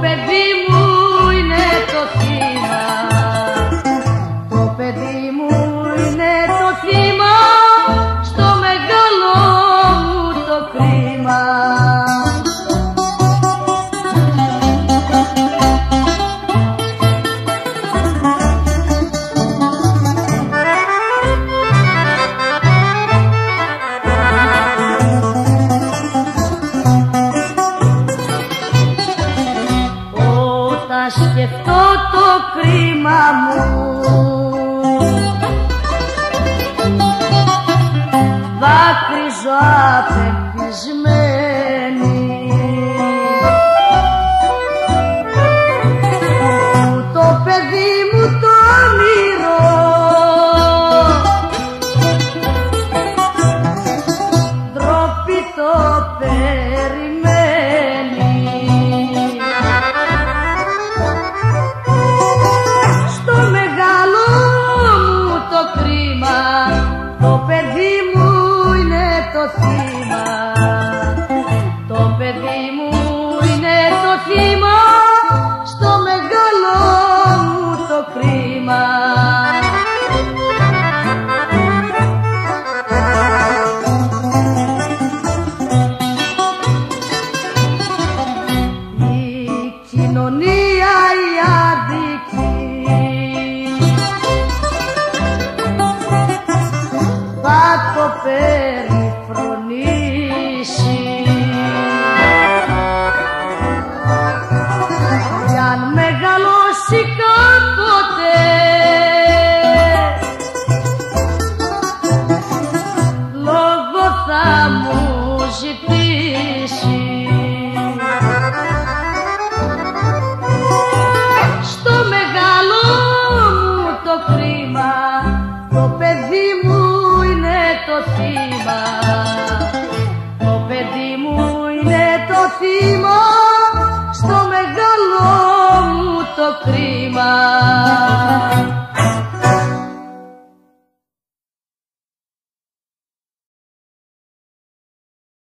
pedrinho. σκεφτώ το κρίμα μου. Δάκρυζω απελπισμένο Το παιδί μου είναι το θύμα Στο μεγάλο μου το κρίμα. Η κοινωνία η αδική Πάτω see.